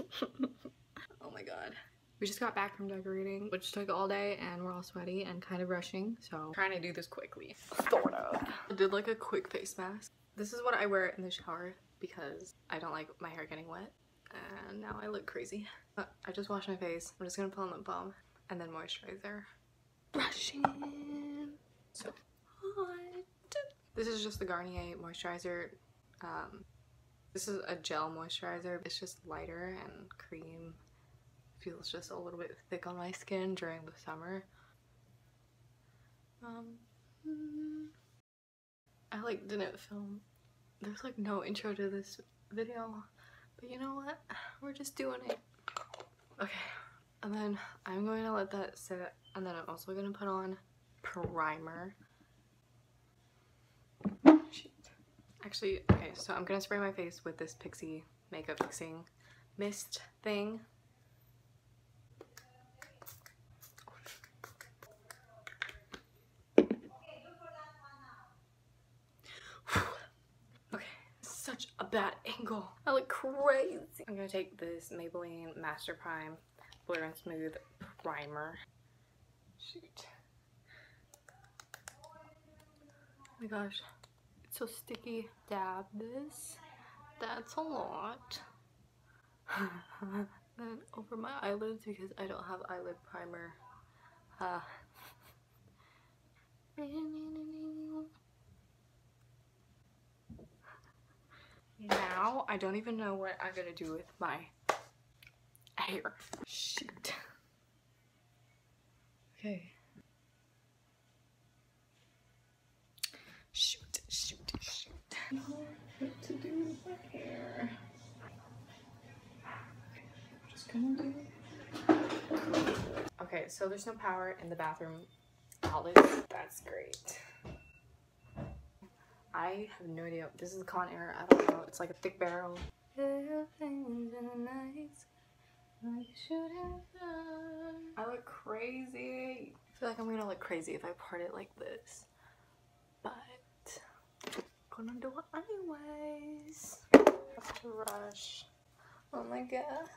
oh my god. We just got back from decorating, which took all day and we're all sweaty and kind of rushing. So I'm trying to do this quickly, sort of. I did like a quick face mask. This is what I wear in the shower because I don't like my hair getting wet. And now I look crazy. But I just washed my face. I'm just gonna put on lip balm and then moisturizer. Brushing. So hot. This is just the Garnier moisturizer. Um, this is a gel moisturizer. It's just lighter and cream. Feels just a little bit thick on my skin during the summer. Um, I like didn't film. There's like no intro to this video, but you know what? We're just doing it. Okay, and then I'm going to let that sit, and then I'm also gonna put on primer. Actually, okay, so I'm gonna spray my face with this Pixi makeup fixing mist thing. okay, such a bad angle. I look crazy. I'm gonna take this Maybelline Master Prime Blur and Smooth Primer. Shoot. Oh my gosh so sticky. Dab this. That's a lot. then over my eyelids because I don't have eyelid primer. Uh. now I don't even know what I'm gonna do with my hair. Shoot. Okay. what to do with my hair. Okay, so there's no power in the bathroom outlets. That's great. I have no idea. This is Conair. I don't know. It's like a thick barrel. I look crazy. I feel like I'm gonna look crazy if I part it like this. But gonna do it anyways. Have to rush. Oh my god.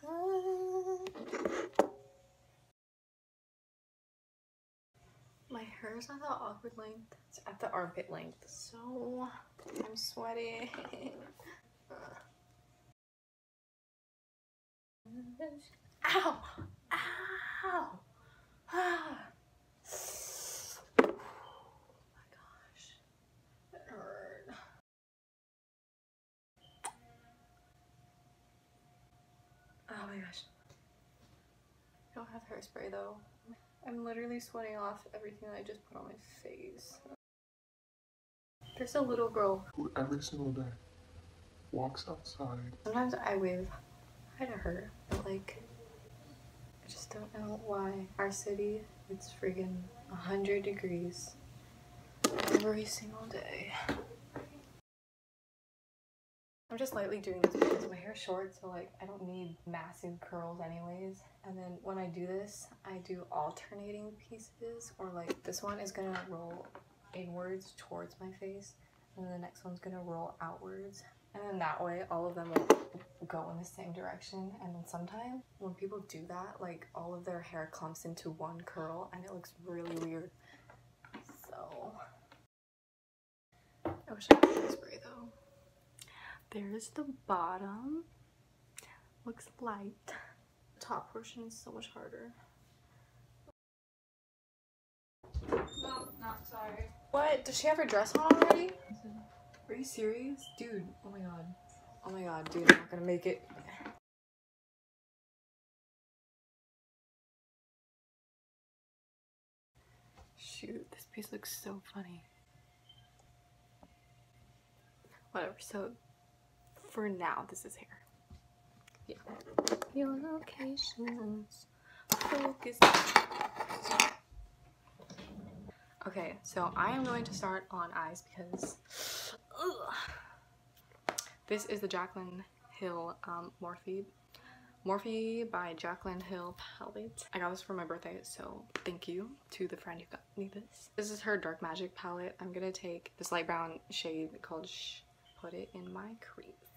My hair is at the awkward length. It's at the armpit length, so I'm sweating. Ow! Ow! Ah! my gosh. I hairspray though. I'm literally sweating off everything that I just put on my face. There's a little girl who every single day walks outside. Sometimes I wave hi to her, but like, I just don't know why. Our city, it's friggin' 100 degrees every single day. I'm just lightly doing this because my hair is short, so like I don't need massive curls anyways. And then when I do this, I do alternating pieces, or like this one is gonna roll inwards towards my face, and then the next one's gonna roll outwards. And then that way, all of them will go in the same direction. And then sometimes when people do that, like all of their hair clumps into one curl, and it looks really weird. So, I wish I could though. There's the bottom. Looks light. The top portion is so much harder. No, not sorry. What? Does she have her dress on already? Are you serious? Dude, oh my god. Oh my god, dude, I'm not gonna make it. Shoot, this piece looks so funny. Whatever, so for now, this is hair. Yeah. Your locations. Focus. Okay, so I am going to start on eyes because ugh. this is the Jaclyn Hill um, Morphe Morphe by Jaclyn Hill palette. I got this for my birthday, so thank you to the friend who got me this. This is her Dark Magic palette. I'm gonna take this light brown shade called Shh, put it in my crease.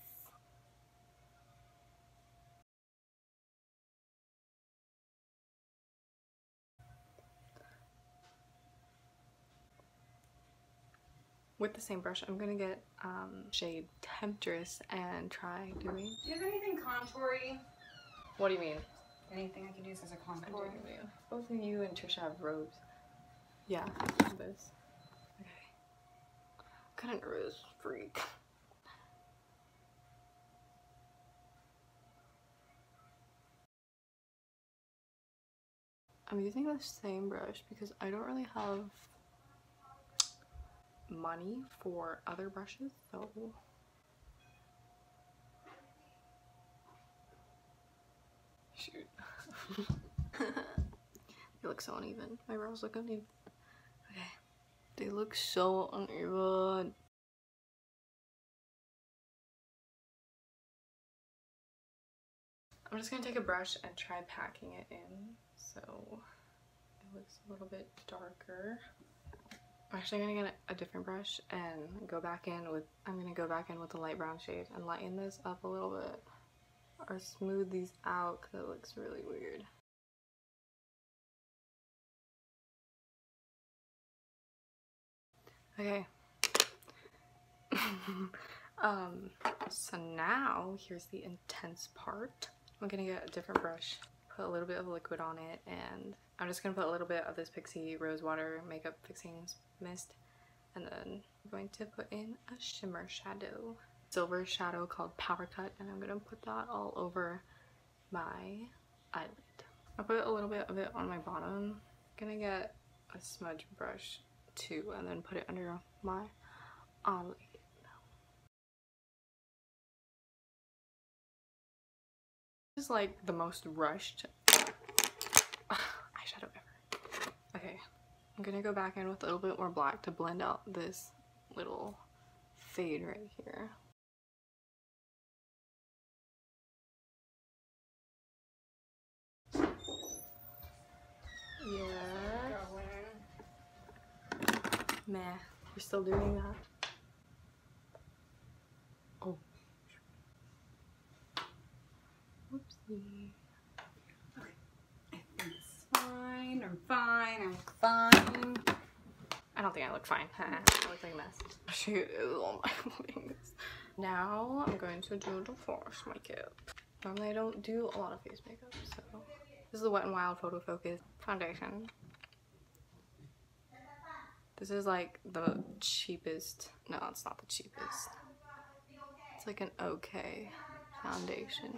With the same brush, I'm gonna get um, shade Temptress and try doing. Do you have anything contoury? What do you mean? Anything I can use as a contour? Both of you and Trisha have robes. Yeah, this. Okay. Kind of nervous, freak. I'm using the same brush because I don't really have money for other brushes, so shoot. they look so uneven. My brows look uneven. Okay. They look so uneven. I'm just gonna take a brush and try packing it in so it looks a little bit darker. I'm actually gonna get a different brush and go back in with, I'm gonna go back in with the light brown shade and lighten this up a little bit or smooth these out because it looks really weird. Okay. um, so now here's the intense part. I'm gonna get a different brush, put a little bit of liquid on it, and I'm just gonna put a little bit of this Pixi Rose Water Makeup Fixing Mist, and then I'm going to put in a shimmer shadow. Silver shadow called Power Cut, and I'm gonna put that all over my eyelid. I'll put a little bit of it on my bottom. I'm gonna get a smudge brush too, and then put it under my eyelid. Is like the most rushed eyeshadow ever. Okay, I'm gonna go back in with a little bit more black to blend out this little fade right here. Yeah. Meh. You're still doing that? Oh. Whoopsie. It's fine. I'm fine. I'm fine. I don't think I look fine. I look like a mess. Shoot, was my wings. Now I'm going to do the force makeup. Normally I don't do a lot of face makeup, so this is the Wet n Wild Photo Focus foundation. This is like the cheapest. No, it's not the cheapest. It's like an okay foundation.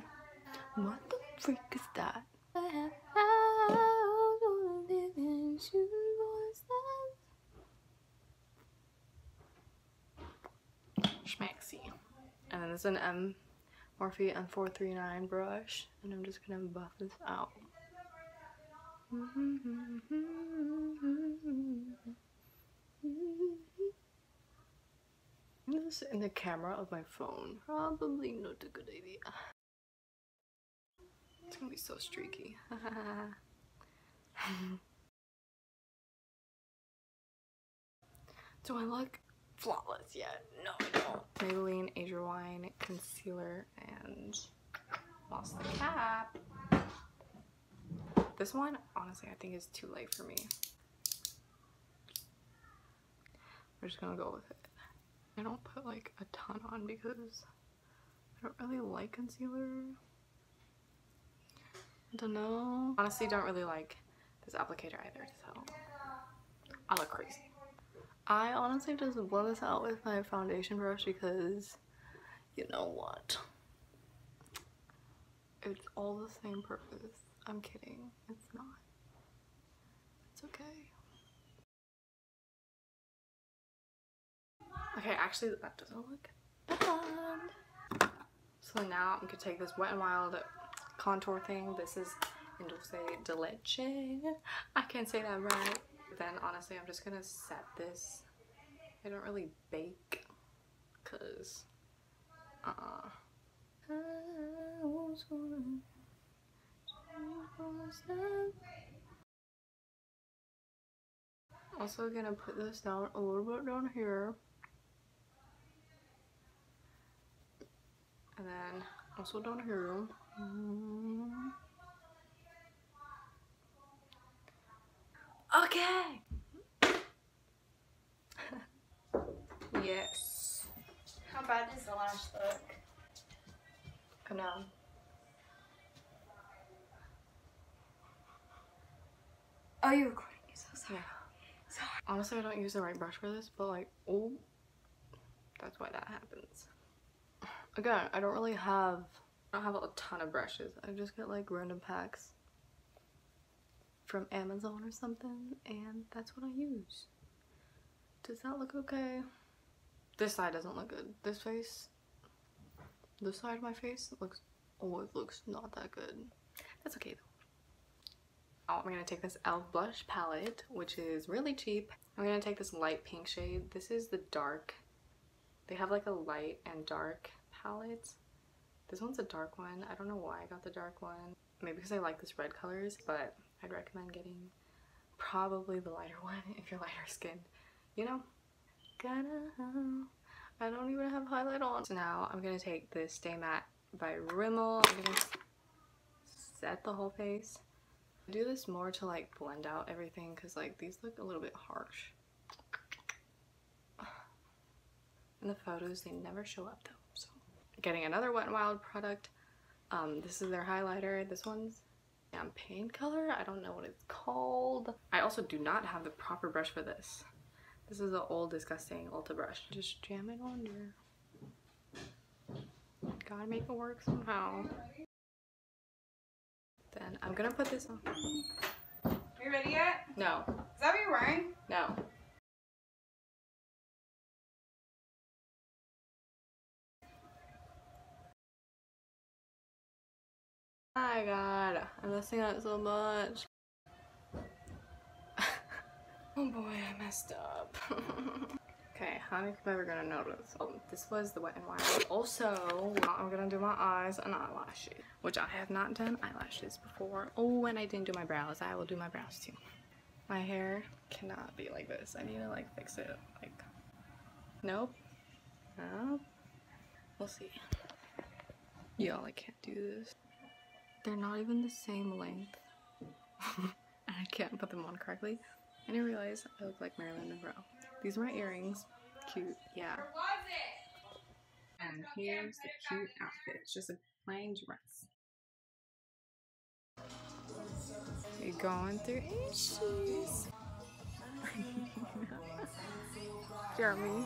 What the freak is that? This is an M Morphe M439 brush. And I'm just gonna buff this out. This in the camera of my phone. Probably not a good idea. It's gonna be so streaky. Do I look flawless yet? No, I don't. Maybelline Age Rewind Concealer and lost the cap. This one, honestly, I think is too light for me. We're just gonna go with it. I don't put like a ton on because I don't really like concealer. I don't know. Honestly, don't really like this applicator either, so I look crazy. I honestly just blend this out with my foundation brush because you know what? It's all the same purpose. I'm kidding. It's not. It's okay. Okay, actually that doesn't look bad. So now I'm gonna take this Wet n Wild contour thing. This is in Dulce de Leche. I can't say that right. Then honestly, I'm just gonna set this. I don't really bake, cause, uh. Also gonna put this down a little bit down here. And then also down here. Okay. eyelash look. Come down. Oh, you're you recording. So sorry. Honestly, I don't use the right brush for this, but like, oh, that's why that happens. Again, I don't really have, I don't have a ton of brushes. I just get like random packs from Amazon or something, and that's what I use. Does that look okay? This side doesn't look good. This face, this side of my face looks, oh, it looks not that good. That's okay though. Oh, I'm gonna take this e.l.f. blush palette, which is really cheap. I'm gonna take this light pink shade. This is the dark. They have like a light and dark palette. This one's a dark one. I don't know why I got the dark one. Maybe because I like this red colors, but I'd recommend getting probably the lighter one if you're lighter skinned. You know? Gotta, I don't even have highlight on. So now I'm gonna take this Stay Matte by Rimmel. I'm gonna set the whole face. I do this more to like blend out everything because like these look a little bit harsh. In the photos, they never show up though. So getting another Wet n Wild product. Um, this is their highlighter. This one's champagne color. I don't know what it's called. I also do not have the proper brush for this. This is an old disgusting Ulta brush. Just jam it on your... Gotta make it work somehow. Then I'm gonna put this on. Are you ready yet? No, Is that what you're wearing? no. My god, I'm messing up so much. oh boy, I messed up. okay, how many people are gonna notice? Oh, this was the Wet and Wild. Also, I'm gonna do my eyes and eyelashes, which I have not done eyelashes before. Oh, and I didn't do my brows. I will do my brows too. My hair cannot be like this. I need to like fix it. Like, nope. Nope. We'll see. Y'all, I can't do this. They're not even the same length. and I can't put them on correctly. And I realize I look like Marilyn Monroe. These are my earrings. Cute. Yeah. Where was it? And here's the cute outfit. It's just a plain dress. You're going through issues. Jeremy.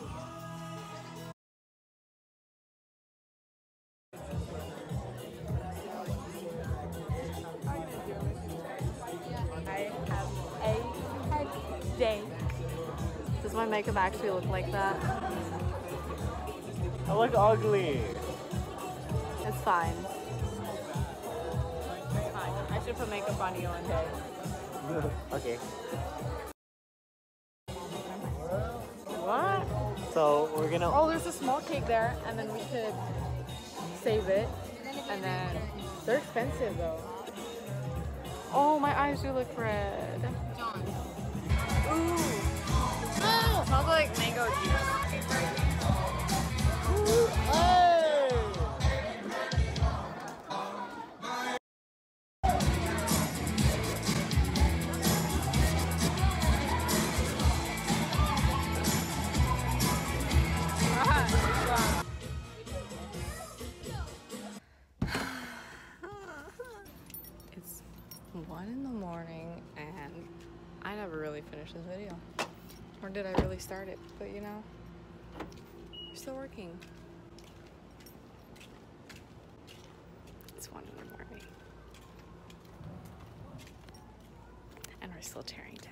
Does my makeup actually look like that? I look ugly. It's fine. It's fine. I should put makeup on you one day. okay. What? So we're gonna. Oh, there's a small cake there, and then we could save it, and then they're expensive though. Oh, my eyes do look red. John. 1 in the morning and I never really finished this video. Or did I really start it? But you know, we're still working. It's 1 in the morning. And we're still tearing down.